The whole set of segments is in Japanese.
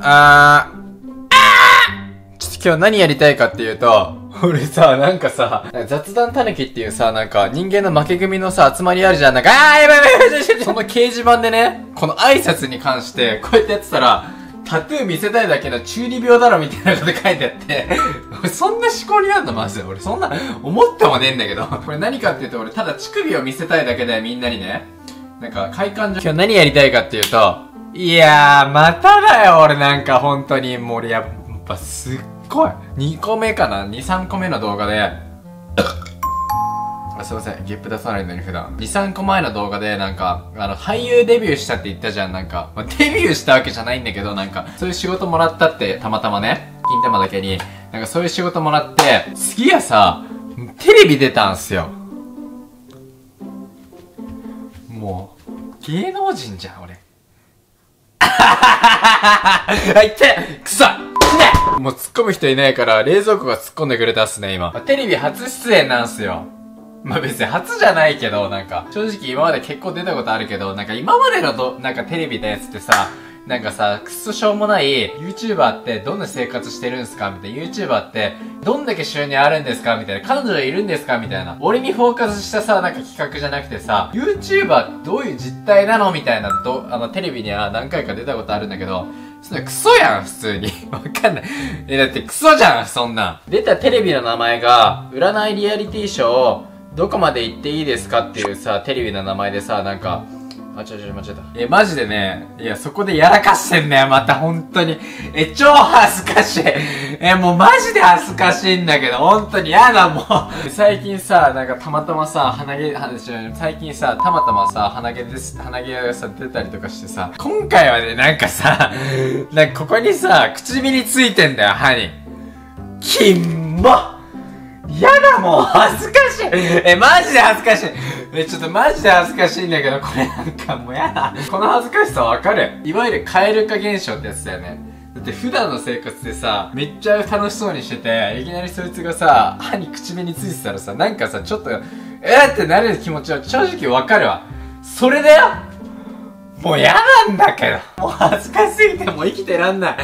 あー、ちょっと今日何やりたいかっていうと、俺さ、なんかさ、雑談たぬきっていうさ、なんか人間の負け組のさ、集まりあるじゃん。なんか、あーやばいやばいやばいやばいその掲示板でね、この挨拶に関して、こうやってやってたら、タトゥー見せたいだけの中二病だろみたいなこと書いてあって、そんな思考にあんの？マジで。俺そんな思ってもねえんだけど。これ何かっていうと俺ただ乳首を見せたいだけでみんなにね。なんか快感じ今日何やりたいかっていうと、いやー、まただよ俺なんか本当に。もう俺やっぱすっごい。2個目かな ?2、3個目の動画で、あすいません。ゲップ出さないのに普段。23個前の動画でなんかあの俳優デビューしたって言ったじゃん。なんか、まあ、デビューしたわけじゃないんだけどなんかそういう仕事もらったってたまたまね。金玉だけに。なんかそういう仕事もらって次はさテレビ出たんすよ。もう芸能人じゃん俺。あ、いってくそもう突っ込む人いないから冷蔵庫が突っ込んでくれたっすね、今。テレビ初出演なんすよ。まあ別に初じゃないけど、なんか、正直今まで結構出たことあるけど、なんか今までのど、なんかテレビのやつってさ、なんかさ、くっそしょうもない YouTuber ってどんな生活してるんすかみたいな。YouTuber ってどんだけ収入あるんですかみたいな。彼女いるんですかみたいな。俺にフォーカスしたさ、なんか企画じゃなくてさ、YouTuber どういう実態なのみたいな、ど、あの、テレビには何回か出たことあるんだけど、そんなクソやん、普通に。わかんない。え、だってクソじゃん、そんな。出たテレビの名前が、占いリアリティショー、どこまで行っていいですかっていうさ、テレビの名前でさ、なんか、あ、ちょちょ、間違えた。え、マジでね、いや、そこでやらかしてんねよ、また、本当に。え、超恥ずかしい。え、もうマジで恥ずかしいんだけど、本当にやだ、もう。最近さ、なんかたまたまさ、鼻毛、最近さ、たまたまさ、鼻毛です、鼻毛がさ、出たりとかしてさ、今回はね、なんかさ、なんかここにさ、唇ついてんだよ、歯に。きんもやだもう恥ずかしいえ、マジで恥ずかしいえ、ちょっとマジで恥ずかしいんだけど、これなんかもうやだ。この恥ずかしさわかる？いわゆる蛙化現象ってやつだよね。だって普段の生活でさ、めっちゃ楽しそうにしてて、いきなりそいつがさ、歯に口紅ついてたらさ、なんかさ、ちょっと、えーってなれる気持ちは正直わかるわ。それだよもう嫌なんだけど。もう恥ずかしすぎてもう生きてらんない。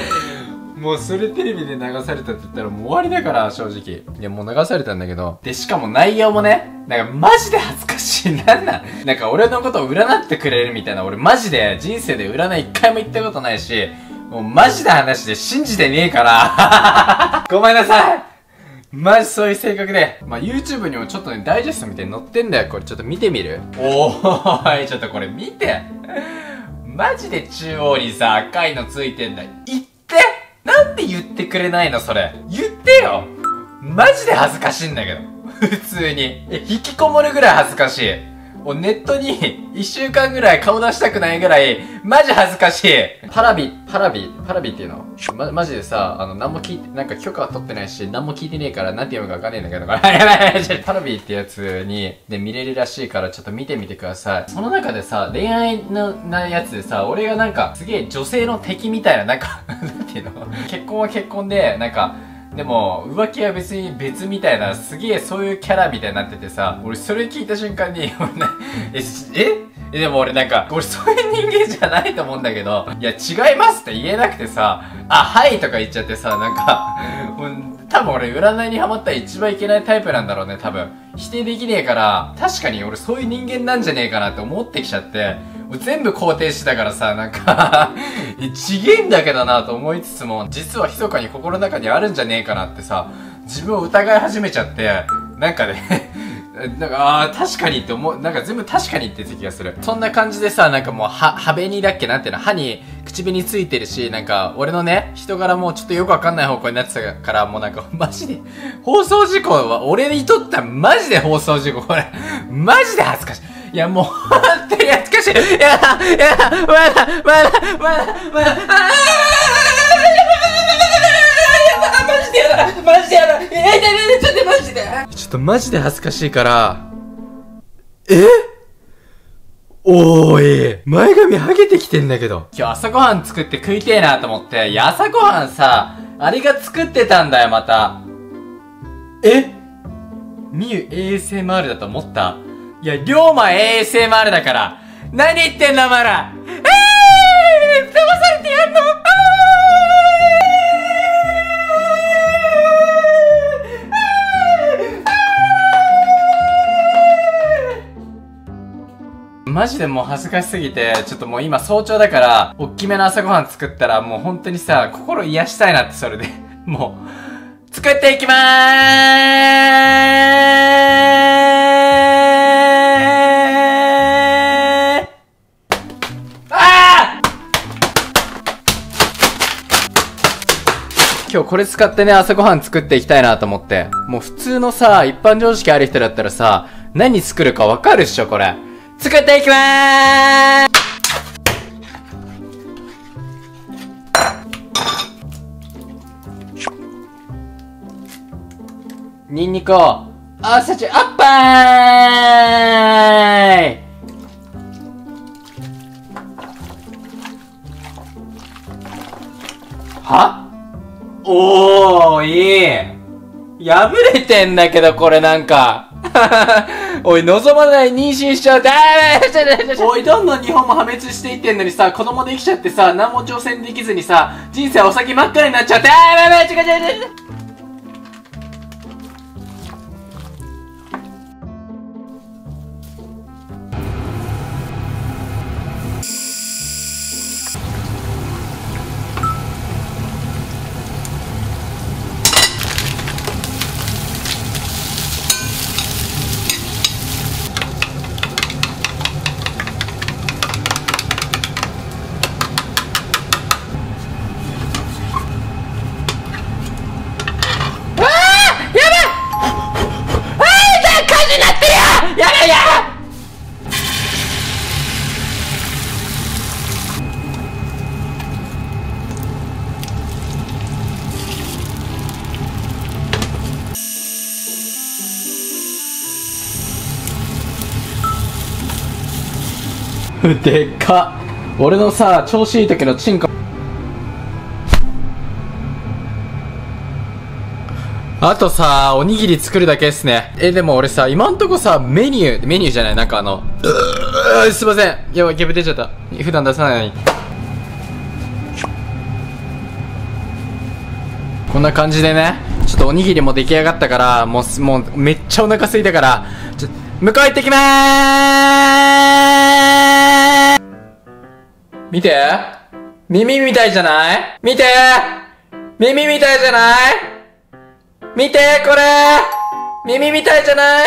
もうそれテレビで流されたって言ったらもう終わりだから正直いやもう流されたんだけどでしかも内容もねなんかマジで恥ずかしいなんなんなんか俺のことを占ってくれるみたいな俺マジで人生で占い一回も行ったことないしもうマジで話で信じてねえから ごめんなさいマジそういう性格で。まあ、YouTube にもちょっとね、ダイジェストみたいに載ってんだよ。これちょっと見てみる？おーい、ちょっとこれ見て。マジで中央にさ、赤いのついてんだ。なんで言ってくれないのそれ。言ってよマジで恥ずかしいんだけど。普通に。え、引きこもるぐらい恥ずかしい。もうネットに 一週間ぐらい顔出したくないぐらい、マジ恥ずかしい。パラビ、パラビ、パラビっていうの？ま、マジでさ、あの、何も聞いて、なんか許可は取ってないし、何も聞いてねえから、なんて読むかわかんねえんだけど、パラビってやつに、で、見れるらしいから、ちょっと見てみてください。その中でさ、恋愛の、なやつでさ、俺がなんか、すげえ女性の敵みたいな、なんかなんていうの？結婚は結婚で、なんか、でも、浮気は別に別みたいな、すげえそういうキャラみたいになっててさ、俺それ聞いた瞬間に、俺ね、え、え？でも俺なんか、俺そういう人間じゃないと思うんだけど、いや違いますって言えなくてさ、あ、はいとか言っちゃってさ、なんか、多分俺占いにハマったら一番いけないタイプなんだろうね、多分。否定できねえから、確かに俺そういう人間なんじゃねえかなって思ってきちゃって、もう全部肯定してたからさ、なんかちげえんだけどなと思いつつも、実は密かに心の中にあるんじゃねえかなってさ、自分を疑い始めちゃって、なんかねなんか、ああ、確かにって思う、なんか全部確かにって気がする。そんな感じでさ、なんかもう、は、歯紅だっけなんていうの、歯に口紅ついてるし、なんか、俺のね、人柄もちょっとよくわかんない方向になってたから、もうなんか、マジで、放送事故は、俺にとったらマジで放送事故、これ、マジで恥ずかしい。いや、もう、本当に恥ずかしい。いや、いや、まだ、まだ、まだ、まだ、あーマジでやだマジでやだえ、痛い痛い痛いちょっとマジでちょっとマジで恥ずかしいから、え？おーい、前髪ハゲてきてんだけど。今日朝ごはん作って食いてえなと思って、いや、朝ごはんさ、あれが作ってたんだよ、また。え？みゆ ASMR だと思った？いや、龍馬 ASMR だから。何言ってんだ、まだ。えー、騙されてやんの？マジでもう恥ずかしすぎて、ちょっともう今早朝だから、おっきめの朝ごはん作ったら、もう本当にさ、心癒したいなって、それで。もう、作っていきまーすあー今日これ使ってね、朝ごはん作っていきたいなと思って。もう普通のさ、一般常識ある人だったらさ、何作るかわかるっしょ、これ。作っていきまーす。ニンニクを、あさち、あっぱーいは？おー、いい。破れてんだけど、これなんか。おい、望まない妊娠しちゃう。だーおい、どんどん日本も破滅していってんのにさ、子供できちゃってさ、何も挑戦できずにさ、人生はお先真っ暗になっちゃって。あー、やばい、違う違う違う違う。でっか俺のさ調子いい時のチンコあとさ、おにぎり作るだけですね。え、でも俺さ、今んとこさ、メニュー、メニューじゃない、なんかあの、うーすいません。やばい、ゲブ出ちゃった。普段出さないのに。こんな感じでね、ちょっとおにぎりも出来上がったから、もう、もう、めっちゃお腹空いたから、ちょ、向こう行ってきまーす見て耳みたいじゃない？見て耳みたいじゃない？見てこれ耳みたいじゃない？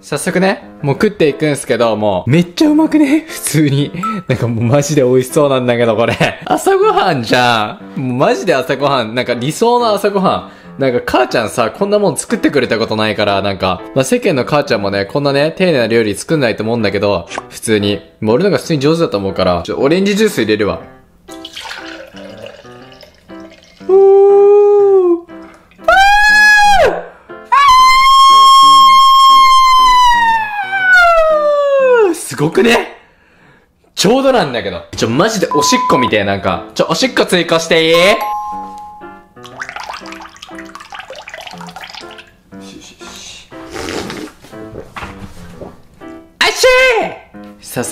早速ね、もう食っていくんすけど、もう、めっちゃうまくね？普通に。なんかもうマジで美味しそうなんだけど、これ。朝ごはんじゃん。もうマジで朝ごはん。なんか理想の朝ごはん。なんか母ちゃんさ、こんなもん作ってくれたことないから、なんか、まあ、世間の母ちゃんもね、こんなね、丁寧な料理作んないと思うんだけど、普通に。もう俺のが普通に上手だと思うから、ちょ、オレンジジュース入れるわ。すごくねちょうどなんだけど。ちょ、マジでおしっこみてえ、なんか。ちょ、おしっこ追加していい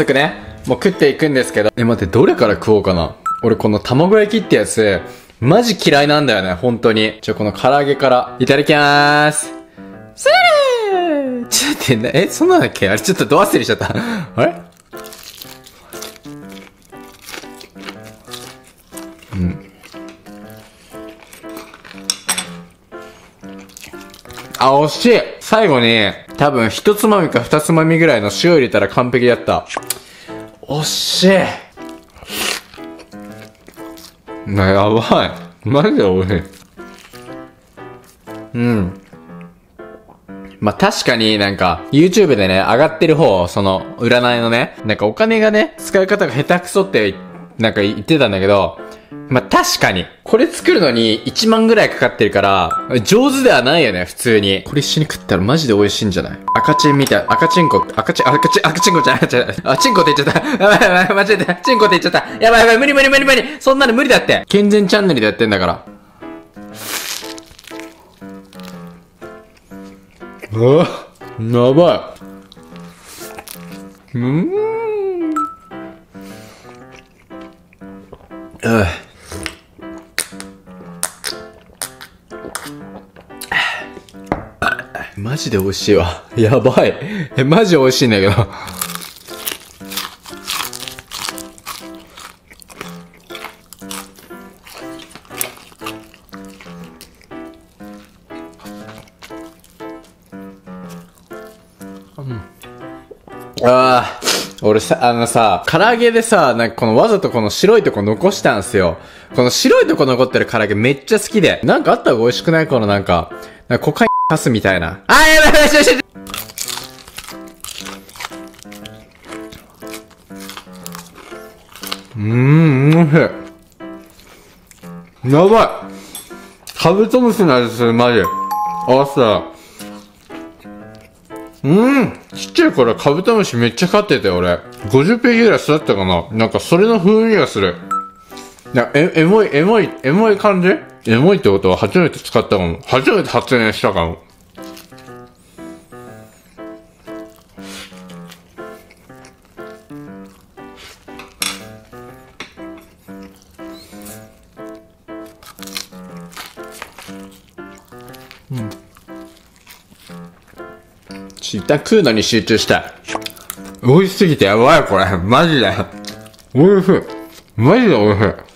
速ね、もう食っていくんですけど。え、待って、どれから食おうかな？俺この卵焼きってやつ、マジ嫌いなんだよね、本当に。ちょ、この唐揚げから、いただきまーす。それちょっと待って、え、そんなんだっけ？あれちょっとド忘れしちゃった。あれ？うんあ、惜しい最後に、多分一つまみか二つまみぐらいの塩入れたら完璧だった。惜しいな、やばい。マジで美味しい。うん。まあ、確かになんか、YouTube でね、上がってる方、その、占いのね、なんかお金がね、使い方が下手くそって、なんか言ってたんだけど、まあ、確かに、これ作るのに1万ぐらいかかってるから、上手ではないよね、普通に。これ一緒に食ったらマジで美味しいんじゃない？赤チンみたい。赤チンコ、赤チン、赤チン、赤チンコじゃない、あ、チンコって言っちゃった。やばいやばい、間違えた。チンコって言っちゃった。やばいやばい、無理無理無理無理。そんなの無理だって。健全チャンネルでやってんだから。うわ、やばい。うーん。うマジで美味しいわ。やばい。え、マジ美味しいんだけど。うん、ああ、俺さ、あのさ、唐揚げでさ、なんかこのわざとこの白いとこ残したんすよ。この白いとこ残ってる唐揚げめっちゃ好きで。なんかあった方が美味しくないこのなんか、なんかンかすみたいな。あーやばいやばいうーん、おいしい。やばい。カブトムシの味する、マジ。合わせたら。うん。ちっちゃい頃カブトムシめっちゃ飼ってて、俺。50匹ぐらい育ったかな。なんかそれの風味がする。なえ、エモい、エモい、エモい感じ？エモいってことは初めて使ったかも。初めて発明したかも。ち一旦食うのに集中したい。美味しすぎてやばいこれ。マジで。美味しい。マジで美味しい。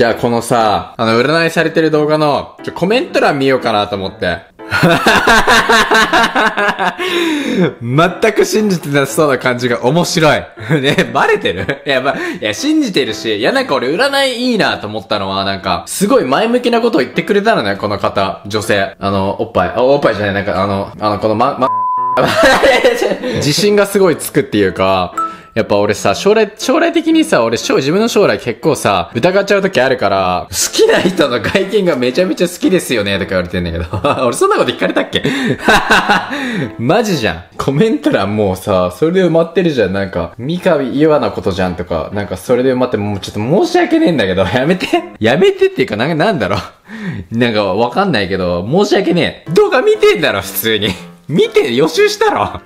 じゃあこのさ、あの、占いされてる動画の、ちょ、コメント欄見ようかなと思って。全く信じてなさそうな感じが面白い。ね、バレてる？いや、ま、いや、信じてるし、いや、なんか俺占いいいなと思ったのは、なんか、すごい前向きなことを言ってくれたのね、この方、女性。あの、おっぱい。あ、おっぱいじゃない、なんか、あの、あの、このま、ま、自信がすごいつくっていうか、やっぱ俺さ、将来、将来的にさ、俺、将自分の将来結構さ、疑っちゃう時あるから、好きな人の外見がめちゃめちゃ好きですよね、とか言われてんだけど。俺そんなこと聞かれたっけ？マジじゃん。コメント欄もうさ、それで埋まってるじゃん。なんか、三上岩なことじゃんとか、なんかそれで埋まって、もうちょっと申し訳ねえんだけど、やめて。やめてっていうか、なんかなんだろう。なんかわかんないけど、申し訳ねえ。動画見てんだろ、普通に。見て、予習したろ。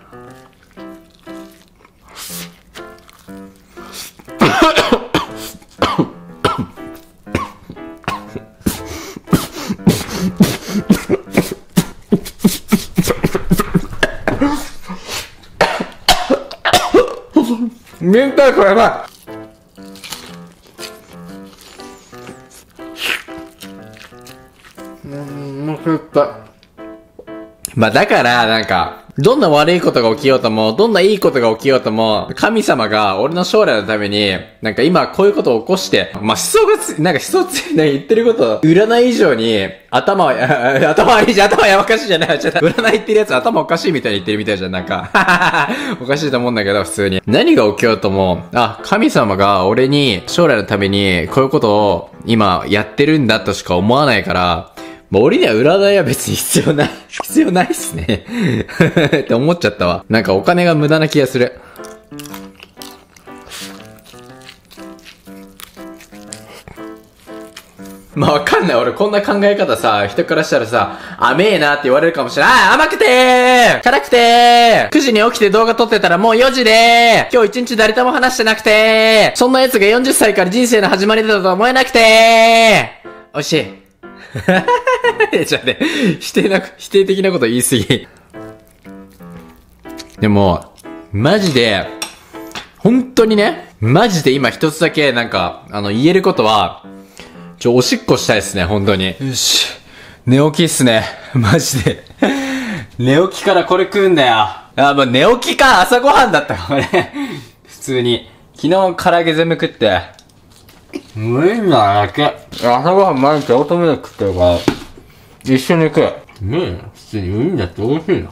明太子やばい。うん、もう食った。まあだから、なんか、どんな悪いことが起きようとも、どんないいことが起きようとも、神様が俺の将来のために、なんか今こういうことを起こして、まあ思想がつ、なんか思想つい、なんか言ってること、占い以上に、頭は、頭悪いじゃん、頭やばかしいじゃない、ちょっと占いってるやつ頭おかしいみたいに言ってるみたいじゃん、なんか。おかしいと思うんだけど、普通に。何が起きようとも、あ、神様が俺に将来のために、こういうことを今やってるんだとしか思わないから、まあ、俺には占いは別に必要ない、必要ないっすね。って思っちゃったわ。なんかお金が無駄な気がする。まあわかんない。俺こんな考え方さ、人からしたらさ、甘えなって言われるかもしれない。あー甘くてー辛くてー !9 時に起きて動画撮ってたらもう4時でー今日一日誰とも話してなくてーそんな奴が40歳から人生の始まりだと思えなくてー美味しい。え、ちょっと待って、否定な、否定的なこと言い過ぎ。でも、マジで、本当にね、マジで今一つだけなんか、あの、言えることは、ちょ、おしっこしたいっすね、本当に。よし。寝起きっすね。マジで。寝起きからこれ食うんだよ。あ、まあ、寝起きか、朝ごはんだったか、これ。普通に。昨日唐揚げ全部食って。無理なだけ。朝ごはん毎日オートミール食ってるから、一緒に食う。ねえ、普通にウインだって美味しいな。